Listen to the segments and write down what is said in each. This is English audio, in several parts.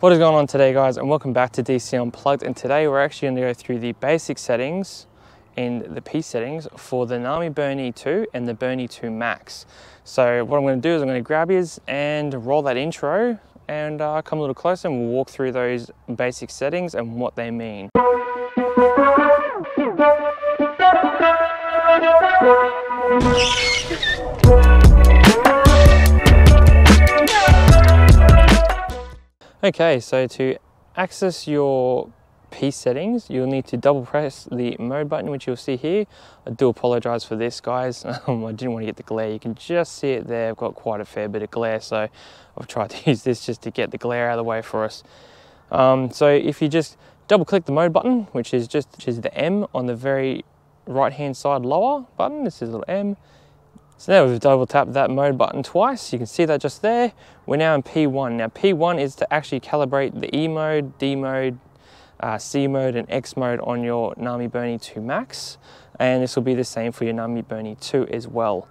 What is going on today guys and welcome back to DC Unplugged and today we're actually going to go through the basic settings and the P settings for the Nami Burn E2 and the Burn E2 Max. So what I'm going to do is I'm going to grab yours and roll that intro and uh, come a little closer and we'll walk through those basic settings and what they mean. Okay, so to access your P settings, you'll need to double press the mode button, which you'll see here. I do apologize for this, guys. Um, I didn't want to get the glare. You can just see it there. I've got quite a fair bit of glare, so I've tried to use this just to get the glare out of the way for us. Um, so if you just double click the mode button, which is just which is the M on the very right hand side lower button, this is a little M, so now we've double tapped that mode button twice. You can see that just there. We're now in P1. Now P1 is to actually calibrate the E mode, D mode, uh, C mode and X mode on your Nami Burn E2 Max. And this will be the same for your Nami Burn E2 as well.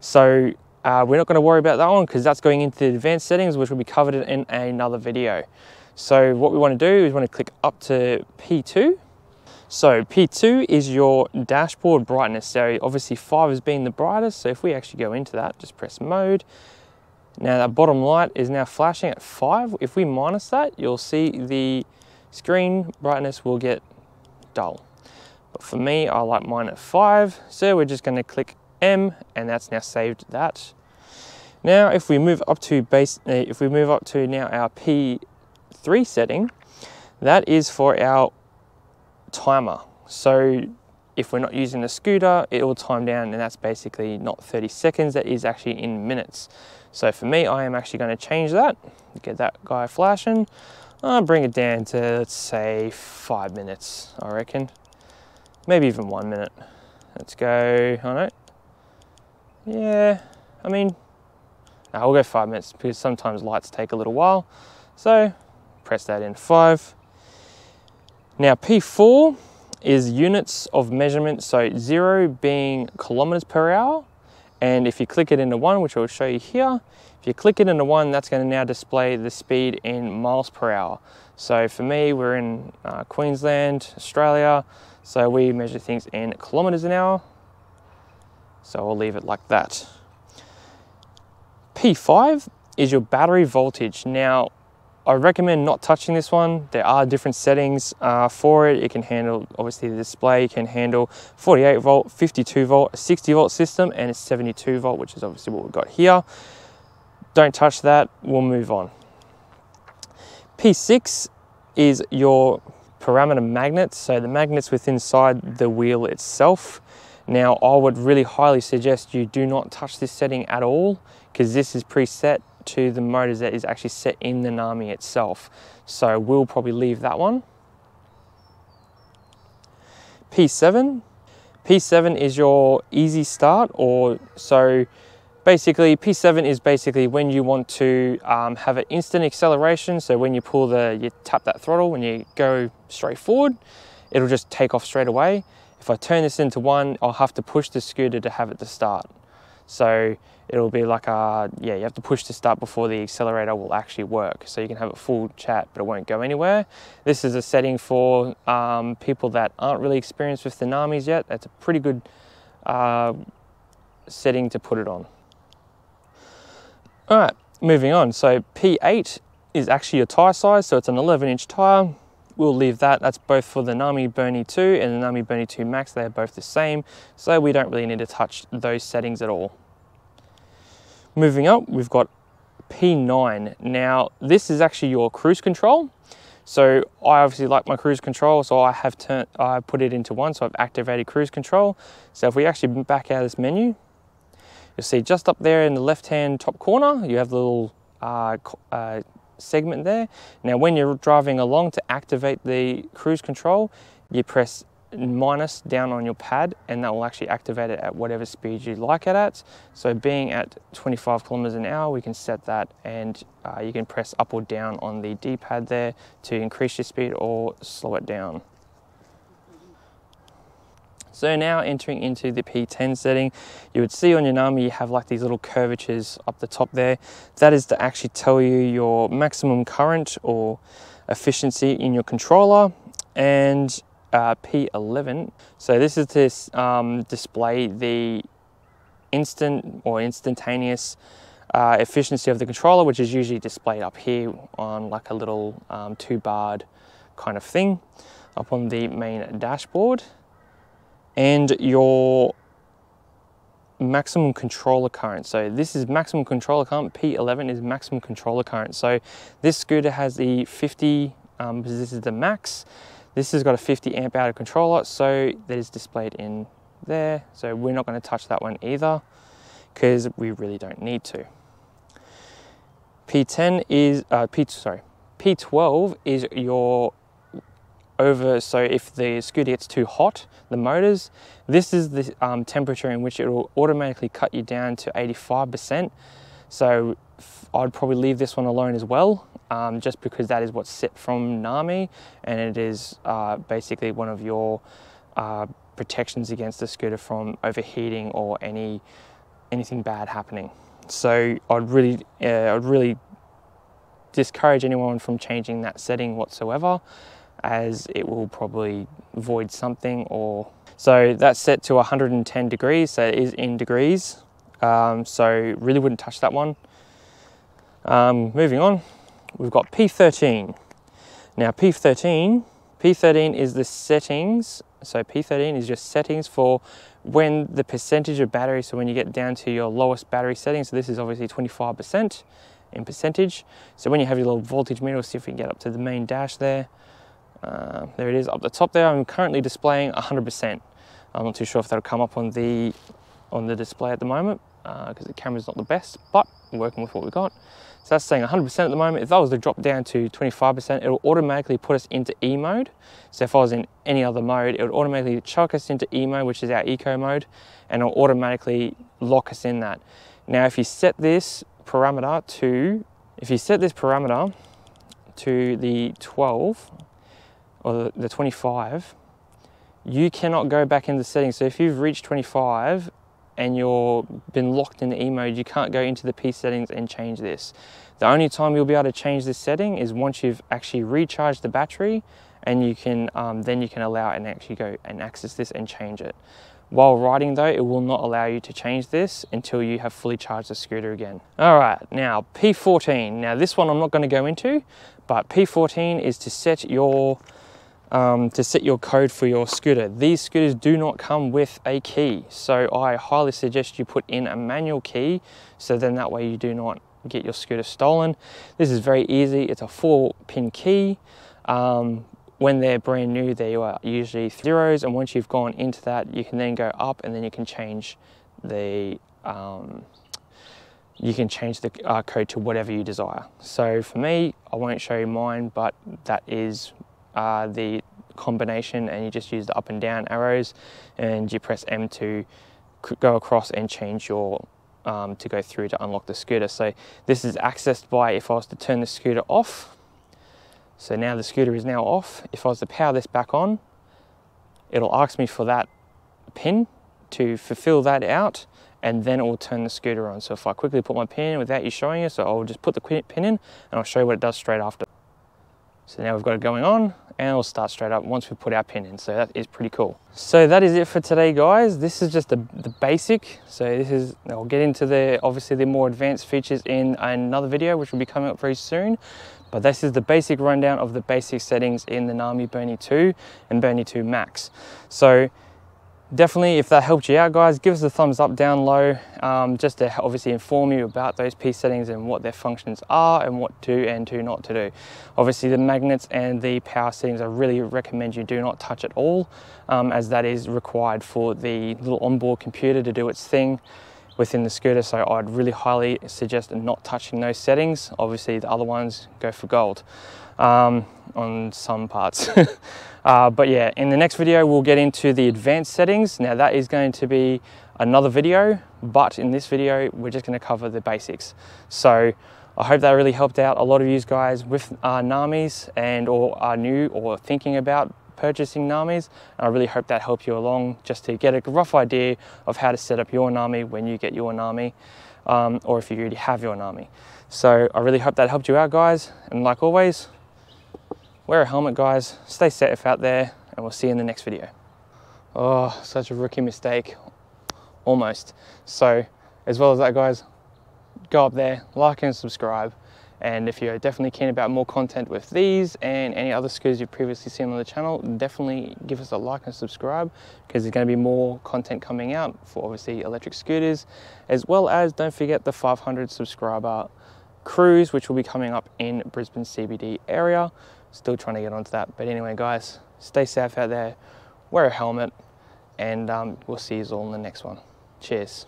So uh, we're not gonna worry about that one because that's going into the advanced settings, which will be covered in another video. So what we wanna do is we wanna click up to P2 so P2 is your dashboard brightness. So obviously 5 is being the brightest. So if we actually go into that, just press mode. Now that bottom light is now flashing at 5. If we minus that, you'll see the screen brightness will get dull. But for me, I like mine at 5. So we're just going to click M and that's now saved that. Now if we move up to base, uh, if we move up to now our P3 setting, that is for our timer. So if we're not using the scooter, it will time down and that's basically not 30 seconds, that is actually in minutes. So for me, I am actually gonna change that, get that guy flashing. I'll bring it down to, let's say five minutes, I reckon. Maybe even one minute. Let's go, I know. Yeah, I mean, I'll go five minutes because sometimes lights take a little while. So press that in five. Now P4 is units of measurement, so zero being kilometers per hour. And if you click it into one, which I'll show you here, if you click it into one, that's gonna now display the speed in miles per hour. So for me, we're in uh, Queensland, Australia, so we measure things in kilometers an hour. So I'll leave it like that. P5 is your battery voltage. Now, I recommend not touching this one. There are different settings uh, for it. It can handle, obviously the display can handle 48 volt, 52 volt, 60 volt system, and it's 72 volt, which is obviously what we've got here. Don't touch that, we'll move on. P6 is your parameter magnets, so the magnets within inside the wheel itself. Now, I would really highly suggest you do not touch this setting at all because this is preset to the motors that is actually set in the NAMI itself. So we'll probably leave that one. P7. P7 is your easy start or so basically P7 is basically when you want to um, have an instant acceleration. So when you pull the, you tap that throttle, when you go straight forward, it'll just take off straight away. If I turn this into one, I'll have to push the scooter to have it to start. So it'll be like a, yeah, you have to push to start before the accelerator will actually work. So you can have a full chat, but it won't go anywhere. This is a setting for um, people that aren't really experienced with the NAMIs yet. That's a pretty good uh, setting to put it on. All right, moving on. So P8 is actually your tire size. So it's an 11 inch tire. We'll leave that. That's both for the Nami Burn E2 and the Nami Burn E2 Max. They're both the same. So we don't really need to touch those settings at all. Moving up, we've got P9. Now, this is actually your cruise control. So I obviously like my cruise control, so I have turned, I put it into one, so I've activated cruise control. So if we actually back out of this menu, you'll see just up there in the left-hand top corner, you have the little uh, uh, segment there. Now, when you're driving along to activate the cruise control, you press minus down on your pad and that will actually activate it at whatever speed you like it at. So being at 25 kilometers an hour, we can set that and uh, you can press up or down on the D-pad there to increase your speed or slow it down. So now entering into the P10 setting, you would see on your NAMI you have like these little curvatures up the top there. That is to actually tell you your maximum current or efficiency in your controller and uh, P11. So this is to um, display the instant or instantaneous uh, efficiency of the controller, which is usually displayed up here on like a little um, two barred kind of thing up on the main dashboard and your maximum controller current. So this is maximum controller current, P11 is maximum controller current. So this scooter has the 50, um, this is the max, this has got a 50 amp hour controller, so that is displayed in there. So we're not gonna touch that one either because we really don't need to. P10 is, uh, P, sorry, P12 is your over, so if the scooter gets too hot, the motors, this is the um, temperature in which it will automatically cut you down to 85%. So I'd probably leave this one alone as well, um, just because that is what's set from NAMI and it is uh, basically one of your uh, protections against the scooter from overheating or any anything bad happening. So I'd really, uh, I'd really discourage anyone from changing that setting whatsoever as it will probably void something or so that's set to 110 degrees so it is in degrees. Um, so really wouldn't touch that one. Um, moving on we've got P13 now P13 P13 is the settings. So P13 is just settings for when the percentage of battery so when you get down to your lowest battery setting so this is obviously 25 percent in percentage. So when you have your little voltage meter we'll see if we can get up to the main dash there uh, there it is up the top there. I'm currently displaying 100%. I'm not too sure if that'll come up on the on the display at the moment because uh, the camera's not the best, but I'm working with what we got. So that's saying 100% at the moment. If that was to drop down to 25%, it'll automatically put us into E mode. So if I was in any other mode, it would automatically chuck us into E mode, which is our eco mode, and it'll automatically lock us in that. Now, if you set this parameter to, if you set this parameter to the 12, or the 25, you cannot go back into the settings. So if you've reached 25 and you're been locked in the E mode, you can't go into the P settings and change this. The only time you'll be able to change this setting is once you've actually recharged the battery and you can um, then you can allow it and actually go and access this and change it. While riding though, it will not allow you to change this until you have fully charged the scooter again. All right, now P14. Now this one I'm not gonna go into, but P14 is to set your um, to set your code for your scooter. These scooters do not come with a key, so I highly suggest you put in a manual key so then that way you do not get your scooter stolen. This is very easy, it's a four pin key. Um, when they're brand new, they are usually zeros, and once you've gone into that, you can then go up and then you can change the um, you can change the uh, code to whatever you desire. So for me, I won't show you mine, but that is uh, the combination and you just use the up and down arrows and you press M to go across and change your um, to go through to unlock the scooter. So this is accessed by if I was to turn the scooter off. So now the scooter is now off. If I was to power this back on, it'll ask me for that pin to fulfill that out and then it will turn the scooter on. So if I quickly put my pin in without you showing you, so I'll just put the pin in and I'll show you what it does straight after. So now we've got it going on and it'll start straight up once we put our pin in. So that is pretty cool. So that is it for today, guys. This is just the, the basic. So this is, I'll get into the, obviously the more advanced features in another video, which will be coming up very soon. But this is the basic rundown of the basic settings in the NAMI Burn-e 2 and Burn-e 2 Max. So definitely if that helped you out guys give us a thumbs up down low um, just to obviously inform you about those P settings and what their functions are and what to and to not to do. Obviously the magnets and the power settings I really recommend you do not touch at all um, as that is required for the little onboard computer to do its thing within the scooter. So I'd really highly suggest not touching those settings. Obviously the other ones go for gold um, on some parts Uh, but yeah, in the next video, we'll get into the advanced settings. Now that is going to be another video, but in this video, we're just gonna cover the basics. So I hope that really helped out a lot of you guys with uh, NAMIs and or are new or thinking about purchasing NAMIs. And I really hope that helped you along just to get a rough idea of how to set up your NAMI when you get your NAMI um, or if you already have your NAMI. So I really hope that helped you out guys. And like always, wear a helmet guys, stay safe out there and we'll see you in the next video. Oh, such a rookie mistake, almost. So as well as that guys, go up there, like and subscribe. And if you're definitely keen about more content with these and any other scooters you've previously seen on the channel, definitely give us a like and subscribe because there's going to be more content coming out for obviously electric scooters, as well as don't forget the 500 subscriber cruise, which will be coming up in Brisbane CBD area. Still trying to get onto that. But anyway, guys, stay safe out there, wear a helmet, and um, we'll see you all in the next one. Cheers.